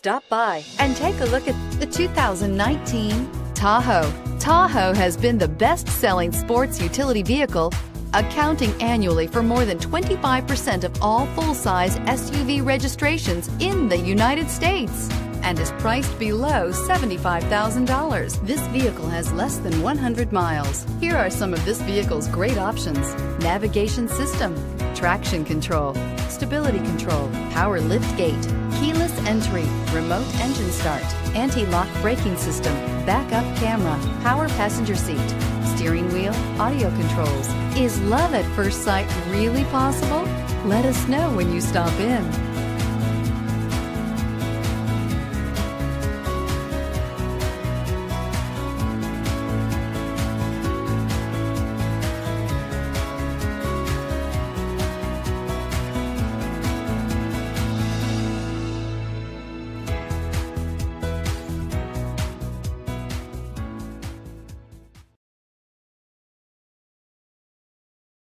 Stop by and take a look at the 2019 Tahoe. Tahoe has been the best-selling sports utility vehicle, accounting annually for more than 25% of all full-size SUV registrations in the United States and is priced below $75,000. This vehicle has less than 100 miles. Here are some of this vehicle's great options. Navigation system, traction control, stability control, power lift gate, entry, remote engine start, anti-lock braking system, backup camera, power passenger seat, steering wheel, audio controls. Is love at first sight really possible? Let us know when you stop in.